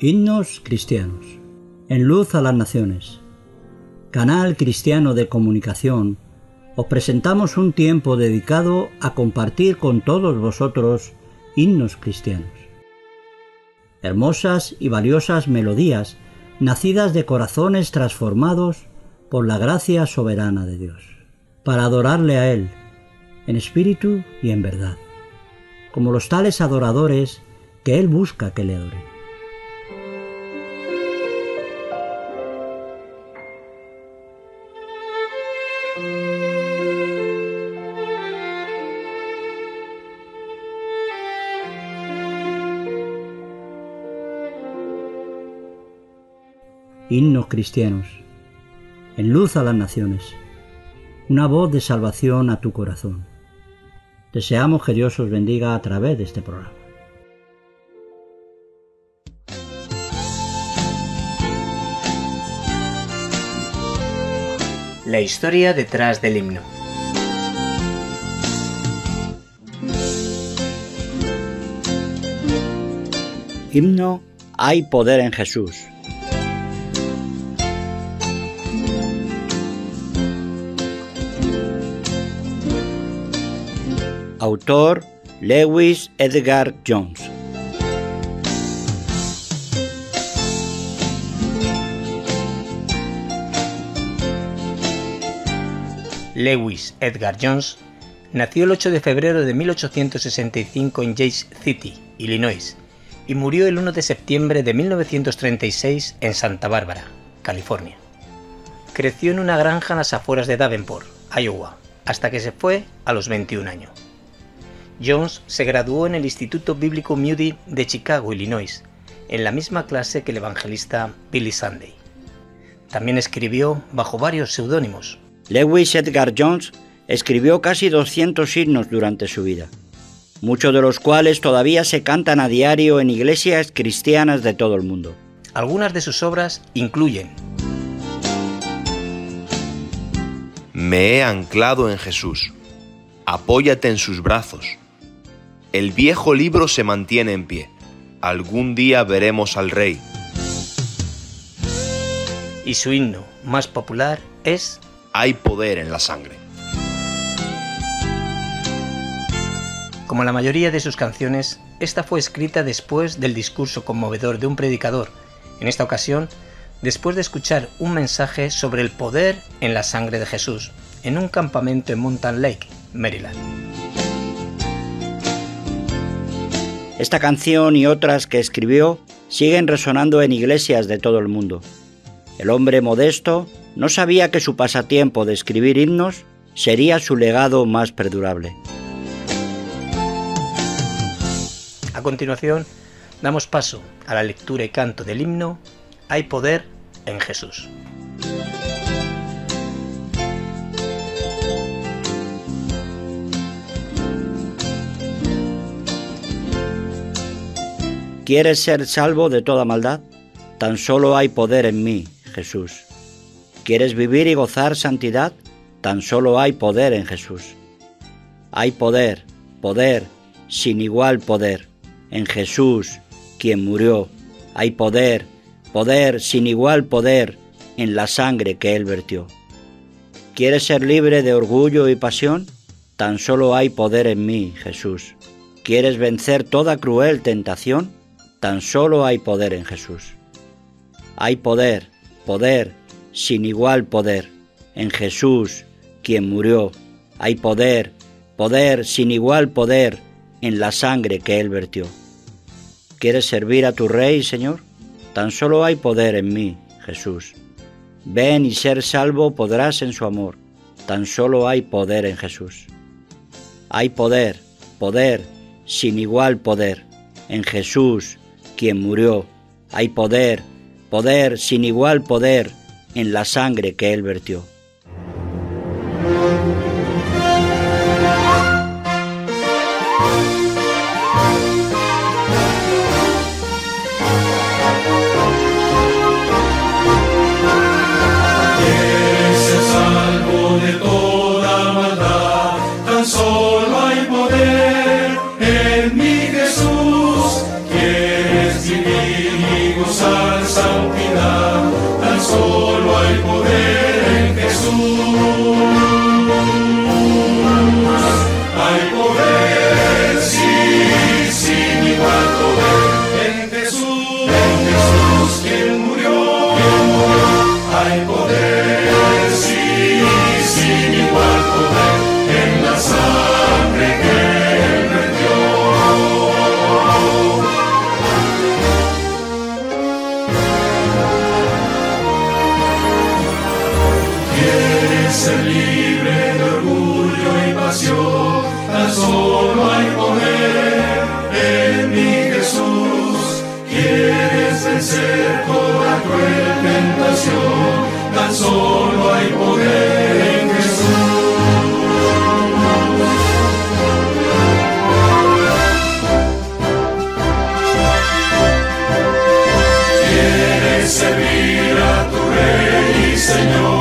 Himnos cristianos. En luz a las naciones. Canal cristiano de comunicación, os presentamos un tiempo dedicado a compartir con todos vosotros himnos cristianos. Hermosas y valiosas melodías nacidas de corazones transformados por la gracia soberana de Dios, para adorarle a Él, en espíritu y en verdad, como los tales adoradores que Él busca que le adoren. himnos cristianos, en luz a las naciones, una voz de salvación a tu corazón. Deseamos que Dios os bendiga a través de este programa. La historia detrás del himno. Himno Hay poder en Jesús Autor Lewis Edgar Jones. Lewis Edgar Jones nació el 8 de febrero de 1865 en Jayce City, Illinois, y murió el 1 de septiembre de 1936 en Santa Bárbara, California. Creció en una granja en las afueras de Davenport, Iowa, hasta que se fue a los 21 años. Jones se graduó en el Instituto Bíblico Moody de Chicago, Illinois, en la misma clase que el evangelista Billy Sunday. También escribió bajo varios seudónimos. Lewis Edgar Jones escribió casi 200 himnos durante su vida, muchos de los cuales todavía se cantan a diario en iglesias cristianas de todo el mundo. Algunas de sus obras incluyen Me he anclado en Jesús. Apóyate en sus brazos el viejo libro se mantiene en pie. Algún día veremos al rey. Y su himno más popular es Hay poder en la sangre. Como la mayoría de sus canciones, esta fue escrita después del discurso conmovedor de un predicador, en esta ocasión, después de escuchar un mensaje sobre el poder en la sangre de Jesús, en un campamento en Mountain Lake, Maryland. Esta canción y otras que escribió siguen resonando en iglesias de todo el mundo. El hombre modesto no sabía que su pasatiempo de escribir himnos sería su legado más perdurable. A continuación, damos paso a la lectura y canto del himno Hay poder en Jesús. ¿Quieres ser salvo de toda maldad? Tan solo hay poder en mí, Jesús. ¿Quieres vivir y gozar santidad? Tan solo hay poder en Jesús. Hay poder, poder, sin igual poder, en Jesús, quien murió. Hay poder, poder, sin igual poder, en la sangre que Él vertió. ¿Quieres ser libre de orgullo y pasión? Tan solo hay poder en mí, Jesús. ¿Quieres vencer toda cruel tentación? Tan solo hay poder en Jesús. Hay poder, poder, sin igual poder, en Jesús, quien murió. Hay poder, poder, sin igual poder, en la sangre que Él vertió. ¿Quieres servir a tu Rey, Señor? Tan solo hay poder en mí, Jesús. Ven y ser salvo podrás en su amor. Tan solo hay poder en Jesús. Hay poder, poder, sin igual poder, en Jesús, quien murió. Hay poder, poder, sin igual poder, en la sangre que Él vertió. tan solo hay poder en Jesús. servir a tu Rey y Señor.